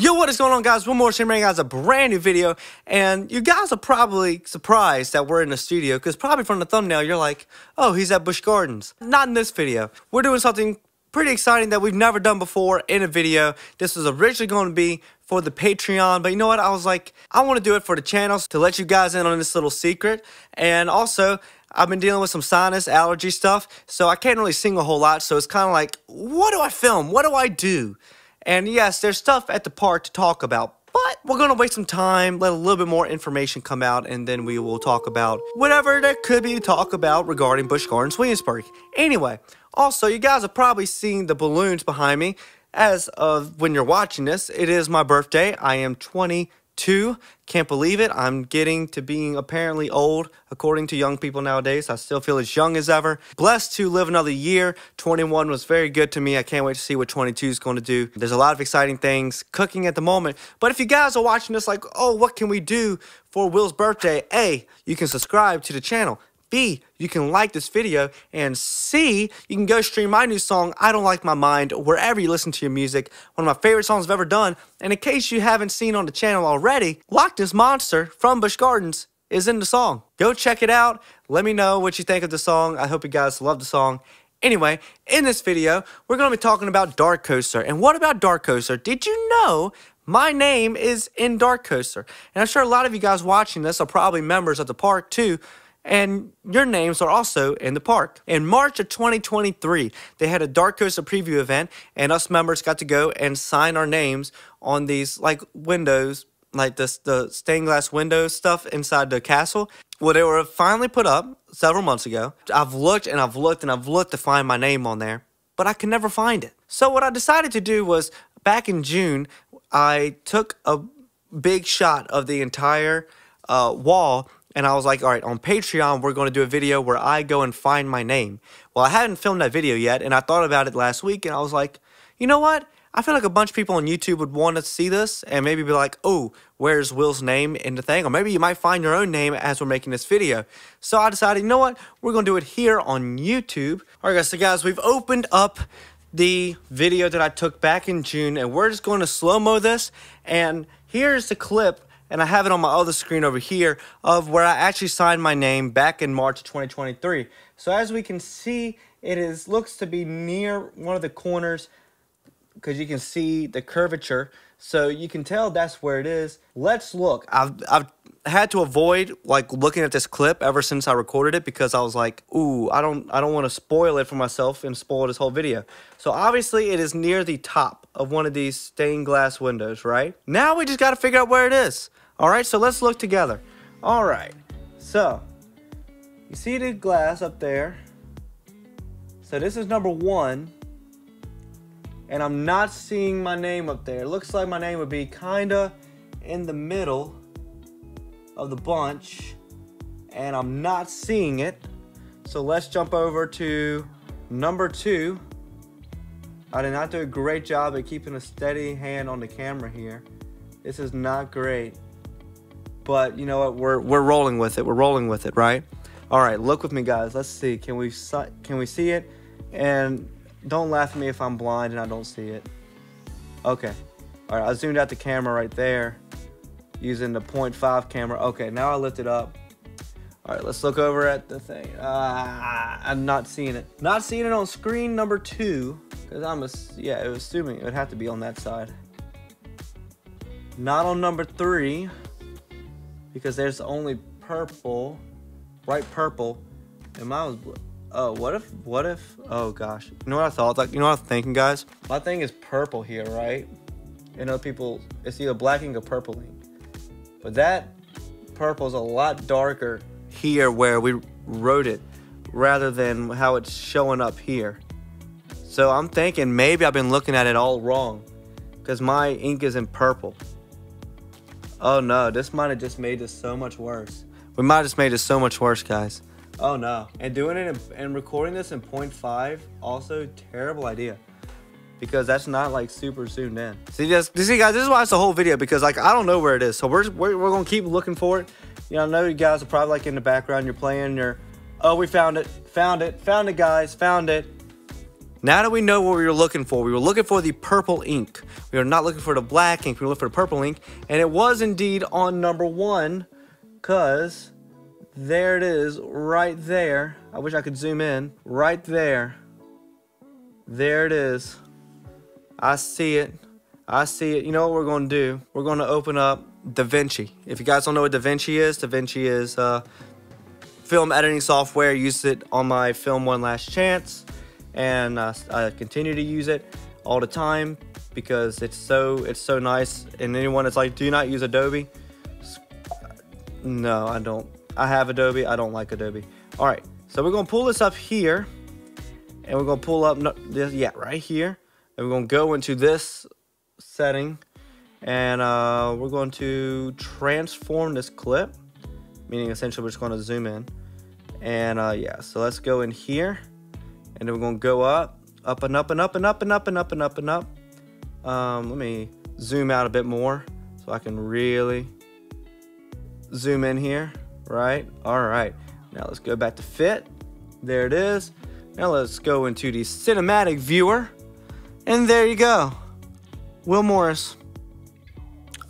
Yo, what is going on, guys? One more Shane bringing guys a brand new video, and you guys are probably surprised that we're in the studio, because probably from the thumbnail, you're like, oh, he's at Busch Gardens. Not in this video. We're doing something pretty exciting that we've never done before in a video. This was originally going to be for the Patreon, but you know what? I was like, I want to do it for the channels to let you guys in on this little secret, and also, I've been dealing with some sinus allergy stuff, so I can't really sing a whole lot, so it's kind of like, what do I film? What do I do? And yes, there's stuff at the park to talk about, but we're going to wait some time, let a little bit more information come out, and then we will talk about whatever there could be to talk about regarding Busch Gardens Williamsburg. Anyway, also, you guys have probably seen the balloons behind me. As of when you're watching this, it is my birthday. I am 20 Two, can't believe it. I'm getting to being apparently old, according to young people nowadays. I still feel as young as ever. Blessed to live another year. 21 was very good to me. I can't wait to see what 22 is going to do. There's a lot of exciting things cooking at the moment. But if you guys are watching this like, oh, what can we do for Will's birthday? A, you can subscribe to the channel. B, you can like this video, and C, you can go stream my new song, I Don't Like My Mind, wherever you listen to your music. One of my favorite songs I've ever done. And in case you haven't seen on the channel already, Loch Ness Monster from Busch Gardens is in the song. Go check it out. Let me know what you think of the song. I hope you guys love the song. Anyway, in this video, we're going to be talking about Dark Coaster. And what about Dark Coaster? Did you know my name is in Dark Coaster? And I'm sure a lot of you guys watching this are probably members of the park too and your names are also in the park. In March of 2023, they had a Dark Coaster preview event, and us members got to go and sign our names on these like windows, like this the stained glass windows stuff inside the castle. Well, they were finally put up several months ago. I've looked and I've looked and I've looked to find my name on there, but I can never find it. So what I decided to do was back in June, I took a big shot of the entire uh, wall and I was like, all right, on Patreon, we're going to do a video where I go and find my name. Well, I hadn't filmed that video yet, and I thought about it last week, and I was like, you know what? I feel like a bunch of people on YouTube would want to see this and maybe be like, oh, where's Will's name in the thing? Or maybe you might find your own name as we're making this video. So I decided, you know what? We're going to do it here on YouTube. All right, guys, so guys, we've opened up the video that I took back in June, and we're just going to slow-mo this. And here's the clip and I have it on my other screen over here of where I actually signed my name back in March 2023. So as we can see, it is looks to be near one of the corners because you can see the curvature. So you can tell that's where it is. Let's look. I've, I've had to avoid like looking at this clip ever since I recorded it because I was like, ooh, I don't I don't want to spoil it for myself and spoil this whole video. So obviously it is near the top of one of these stained glass windows, right? Now we just got to figure out where it is. All right, so let's look together. All right, so you see the glass up there. So this is number one. And I'm not seeing my name up there. It looks like my name would be kinda in the middle of the bunch. And I'm not seeing it. So let's jump over to number two. I did not do a great job at keeping a steady hand on the camera here. This is not great. But you know what? We're we're rolling with it. We're rolling with it, right? All right, look with me, guys. Let's see. Can we can we see it? And don't laugh at me if I'm blind and I don't see it. Okay. All right, I zoomed out the camera right there using the 0.5 camera. Okay, now I lift it up. All right, let's look over at the thing. Ah, I'm not seeing it. Not seeing it on screen number two, because I'm a, yeah, it was assuming it would have to be on that side. Not on number three because there's only purple, bright purple, and mine was blue. Oh, what if, what if, oh gosh. You know what I thought? Like, you know what I'm thinking, guys? My thing is purple here, right? You know, people, it's either black ink or purple ink. But that purple is a lot darker here where we wrote it rather than how it's showing up here. So I'm thinking maybe I've been looking at it all wrong because my ink is in purple. Oh no, this might have just made this so much worse. We might have just made it so much worse, guys. Oh no. And doing it in, and recording this in 0.5, also terrible idea. Because that's not like super zoomed in. See, just, see guys, this is why it's a whole video because like I don't know where it is. So we're, we're, we're gonna keep looking for it. You know, I know you guys are probably like in the background, you're playing, you're, oh, we found it, found it, found it, guys, found it. Now that we know what we were looking for, we were looking for the purple ink. We were not looking for the black ink, we were looking for the purple ink. And it was indeed on number one, because there it is, right there. I wish I could zoom in. Right there. There it is. I see it. I see it. You know what we're going to do? We're going to open up DaVinci. If you guys don't know what DaVinci is, DaVinci is uh, film editing software. Use it on my film One Last Chance, and uh, I continue to use it all the time because it's so it's so nice. And anyone that's like, do not use Adobe? No, I don't. I have Adobe. I don't like Adobe. All right, so we're gonna pull this up here, and we're gonna pull up this yeah right here, and we're gonna go into this setting, and uh, we're going to transform this clip, meaning essentially we're just gonna zoom in, and uh, yeah. So let's go in here, and then we're gonna go up, up and up and up and up and up and up and up and up. Um, let me zoom out a bit more so I can really zoom in here, right? All right, now let's go back to fit. There it is. Now let's go into the cinematic viewer. And there you go. Will Morris.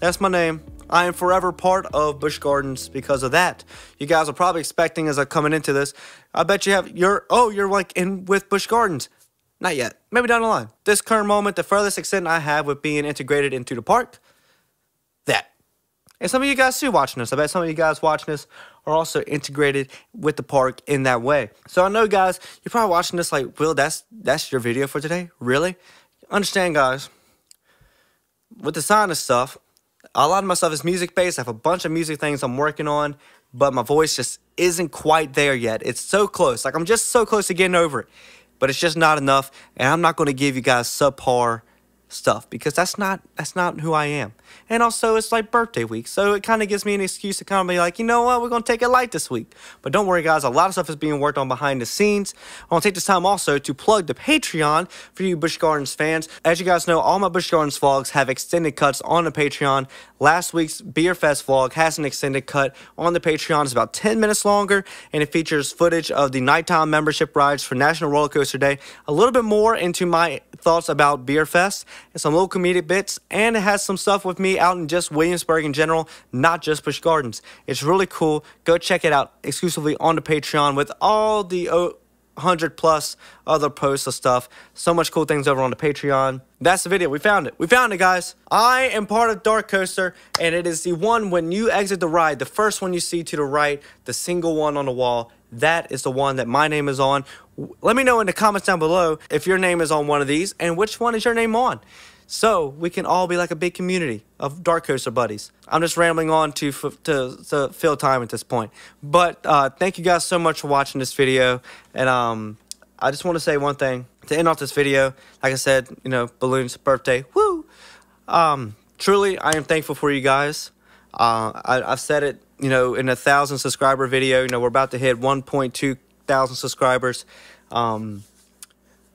That's my name. I am forever part of Busch Gardens because of that. You guys are probably expecting as I'm coming into this. I bet you have you're oh you're like in with Busch Gardens. Not yet. Maybe down the line. This current moment, the furthest extent I have with being integrated into the park, that. And some of you guys too watching this. I bet some of you guys watching this are also integrated with the park in that way. So I know guys, you're probably watching this like, Will, that's that's your video for today? Really? Understand guys, with the sign of stuff, a lot of my stuff is music based. I have a bunch of music things I'm working on, but my voice just isn't quite there yet. It's so close. Like I'm just so close to getting over it. But it's just not enough, and I'm not going to give you guys subpar stuff because that's not that's not who I am. And also it's like birthday week. So it kind of gives me an excuse to kind of be like, you know what, we're gonna take it light this week. But don't worry guys, a lot of stuff is being worked on behind the scenes. I want to take this time also to plug the Patreon for you Busch Gardens fans. As you guys know, all my Busch Gardens vlogs have extended cuts on the Patreon. Last week's Beer Fest vlog has an extended cut on the Patreon. It's about 10 minutes longer and it features footage of the nighttime membership rides for National Roller Coaster Day. A little bit more into my thoughts about Beer Fest and some little comedic bits, and it has some stuff with me out in just Williamsburg in general, not just Busch Gardens. It's really cool. Go check it out exclusively on the Patreon with all the 100 plus other posts of stuff. So much cool things over on the Patreon. That's the video. We found it. We found it, guys. I am part of Dark Coaster, and it is the one when you exit the ride, the first one you see to the right, the single one on the wall. That is the one that my name is on. Let me know in the comments down below if your name is on one of these and which one is your name on. So we can all be like a big community of Dark Coaster buddies. I'm just rambling on to, to, to fill time at this point. But uh, thank you guys so much for watching this video. And um, I just want to say one thing to end off this video. Like I said, you know, Balloon's birthday. Woo! Um, truly, I am thankful for you guys. Uh, I, I've said it, you know, in a thousand subscriber video. You know, we're about to hit 1.2 thousand subscribers. Um,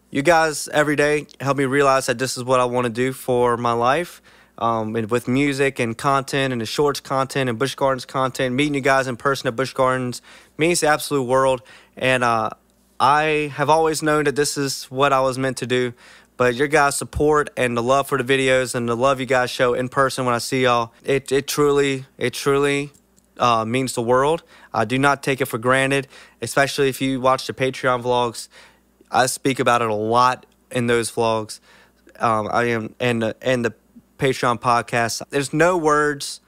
you guys every day help me realize that this is what I want to do for my life. Um, and with music and content and the shorts content and Busch Gardens content, meeting you guys in person at Busch Gardens means the absolute world. And uh, I have always known that this is what I was meant to do. But your guys' support and the love for the videos and the love you guys show in person when I see y'all, it, it truly, it truly uh, means the world. I do not take it for granted, especially if you watch the Patreon vlogs. I speak about it a lot in those vlogs. Um, I am and and the Patreon podcast. There's no words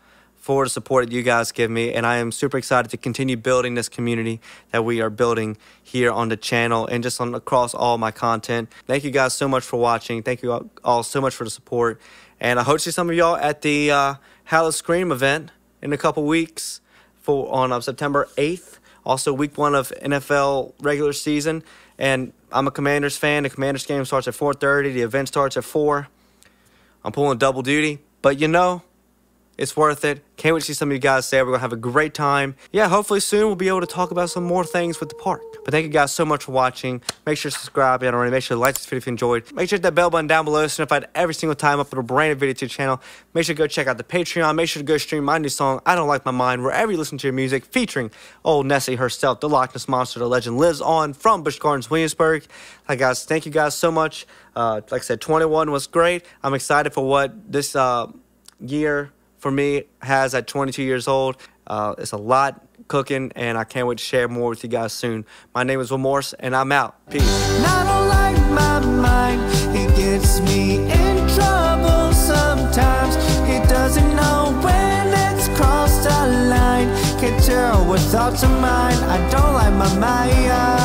for the support that you guys give me, and I am super excited to continue building this community that we are building here on the channel and just on across all my content. Thank you guys so much for watching. Thank you all so much for the support, and I hope to see some of y'all at the uh, Howl-O-Scream event in a couple weeks for on uh, September 8th. Also, week one of NFL regular season, and I'm a Commanders fan. The Commanders game starts at 4:30. The event starts at four. I'm pulling double duty, but you know, It's worth it. Can't wait to see some of you guys there. We're going to have a great time. Yeah, hopefully soon we'll be able to talk about some more things with the park. But thank you guys so much for watching. Make sure to subscribe if you already. Make sure to like this video if you enjoyed. Make sure to hit that bell button down below so notified every single time I upload a brand new video to your channel. Make sure to go check out the Patreon. Make sure to go stream my new song, I Don't Like My Mind, wherever you listen to your music, featuring old Nessie herself, the Loch Ness Monster, the legend lives on from Busch Gardens, Williamsburg. Hi guys, thank you guys so much. Uh, like I said, 21 was great. I'm excited for what this uh, year for me has at 22 years old. Uh, it's a lot cooking, and I can't wait to share more with you guys soon. My name is Will Morris, and I'm out. Peace. Can't tell what thoughts mine. I don't like my mind.